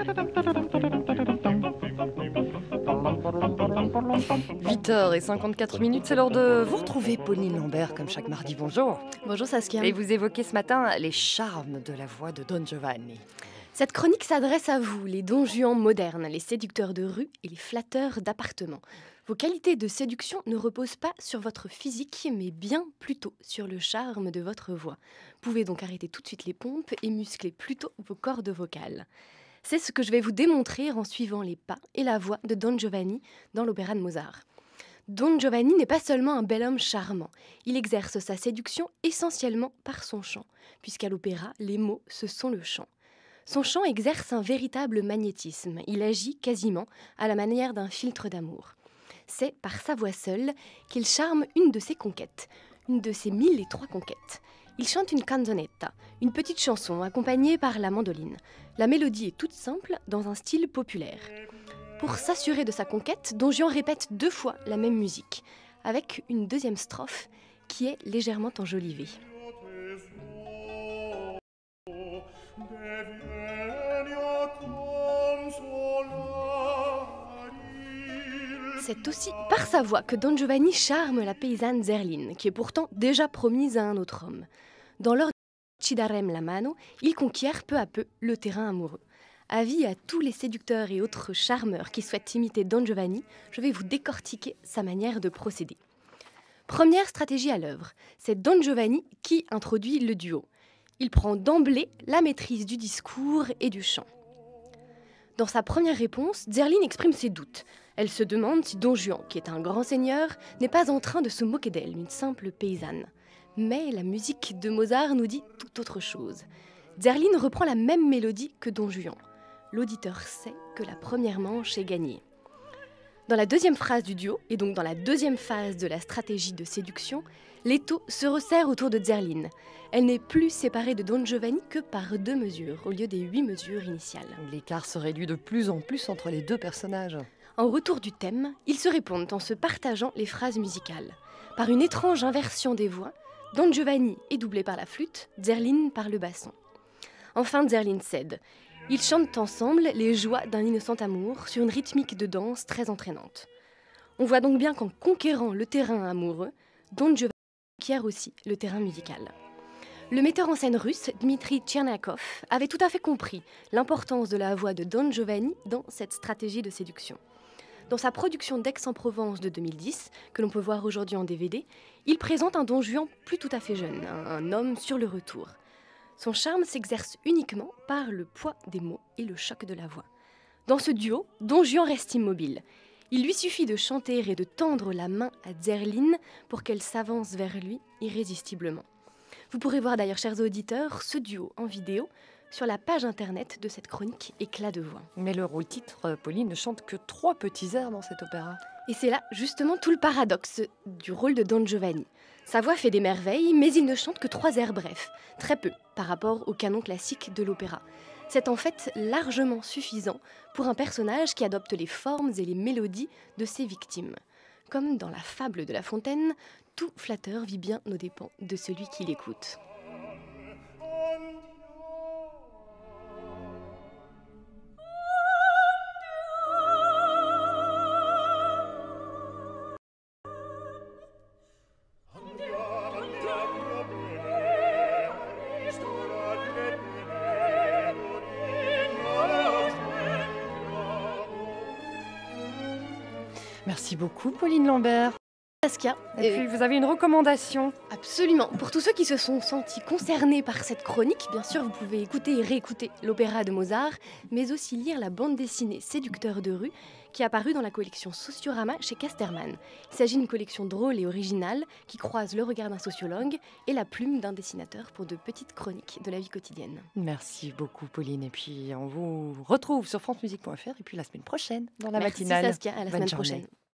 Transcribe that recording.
8h54 minutes, c'est l'heure de vous retrouver Pauline Lambert comme chaque mardi. Bonjour. Bonjour Saskia. Et vous évoquez ce matin les charmes de la voix de Don Giovanni. Cette chronique s'adresse à vous, les don Juan modernes, les séducteurs de rue et les flatteurs d'appartements. Vos qualités de séduction ne reposent pas sur votre physique, mais bien plutôt sur le charme de votre voix. Vous pouvez donc arrêter tout de suite les pompes et muscler plutôt vos cordes vocales. C'est ce que je vais vous démontrer en suivant les pas et la voix de Don Giovanni dans l'opéra de Mozart. Don Giovanni n'est pas seulement un bel homme charmant, il exerce sa séduction essentiellement par son chant, puisqu'à l'opéra, les mots, ce sont le chant. Son chant exerce un véritable magnétisme, il agit quasiment à la manière d'un filtre d'amour. C'est par sa voix seule qu'il charme une de ses conquêtes, une de ses mille et trois conquêtes. Il chante une canzonetta, une petite chanson accompagnée par la mandoline. La mélodie est toute simple, dans un style populaire. Pour s'assurer de sa conquête, Don Juan répète deux fois la même musique, avec une deuxième strophe qui est légèrement enjolivée. C'est aussi par sa voix que Don Giovanni charme la paysanne Zerline, qui est pourtant déjà promise à un autre homme. Dans l'ordre Chidarem la mano, il conquiert peu à peu le terrain amoureux. Avis à tous les séducteurs et autres charmeurs qui souhaitent imiter Don Giovanni, je vais vous décortiquer sa manière de procéder. Première stratégie à l'œuvre, c'est Don Giovanni qui introduit le duo. Il prend d'emblée la maîtrise du discours et du chant. Dans sa première réponse, Zerline exprime ses doutes. Elle se demande si Don Juan, qui est un grand seigneur, n'est pas en train de se moquer d'elle, une simple paysanne. Mais la musique de Mozart nous dit tout autre chose. Zerline reprend la même mélodie que Don Juan. L'auditeur sait que la première manche est gagnée. Dans la deuxième phrase du duo, et donc dans la deuxième phase de la stratégie de séduction, l'étau se resserre autour de Zerline. Elle n'est plus séparée de Don Giovanni que par deux mesures, au lieu des huit mesures initiales. L'écart se réduit de plus en plus entre les deux personnages. En retour du thème, ils se répondent en se partageant les phrases musicales. Par une étrange inversion des voix, Don Giovanni est doublé par la flûte, Zerline par le basson. Enfin, Zerline cède. Ils chantent ensemble les joies d'un innocent amour sur une rythmique de danse très entraînante. On voit donc bien qu'en conquérant le terrain amoureux, Don Giovanni conquiert aussi le terrain musical. Le metteur en scène russe, Dmitri Tchernakov, avait tout à fait compris l'importance de la voix de Don Giovanni dans cette stratégie de séduction. Dans sa production d'Aix-en-Provence de 2010, que l'on peut voir aujourd'hui en DVD, il présente un Don Juan plus tout à fait jeune, un homme sur le retour. Son charme s'exerce uniquement par le poids des mots et le choc de la voix. Dans ce duo, Don Juan reste immobile. Il lui suffit de chanter et de tendre la main à Zerline pour qu'elle s'avance vers lui irrésistiblement. Vous pourrez voir d'ailleurs, chers auditeurs, ce duo en vidéo sur la page internet de cette chronique Éclat de voix. Mais le rôle-titre, Pauline, ne chante que trois petits airs dans cet opéra. Et c'est là justement tout le paradoxe du rôle de Don Giovanni. Sa voix fait des merveilles, mais il ne chante que trois airs brefs, très peu par rapport au canon classique de l'opéra. C'est en fait largement suffisant pour un personnage qui adopte les formes et les mélodies de ses victimes. Comme dans la fable de La Fontaine, tout flatteur vit bien aux dépens de celui qui l'écoute. Merci beaucoup, Pauline Lambert. Saskia. Et puis, vous avez une recommandation Absolument. Pour tous ceux qui se sont sentis concernés par cette chronique, bien sûr, vous pouvez écouter et réécouter l'opéra de Mozart, mais aussi lire la bande dessinée Séducteur de rue, qui est apparue dans la collection Sociorama chez Casterman. Il s'agit d'une collection drôle et originale qui croise le regard d'un sociologue et la plume d'un dessinateur pour de petites chroniques de la vie quotidienne. Merci beaucoup, Pauline. Et puis, on vous retrouve sur francemusique.fr et puis la semaine prochaine dans la Merci matinale. Saskia, à la Bonne semaine journée. prochaine.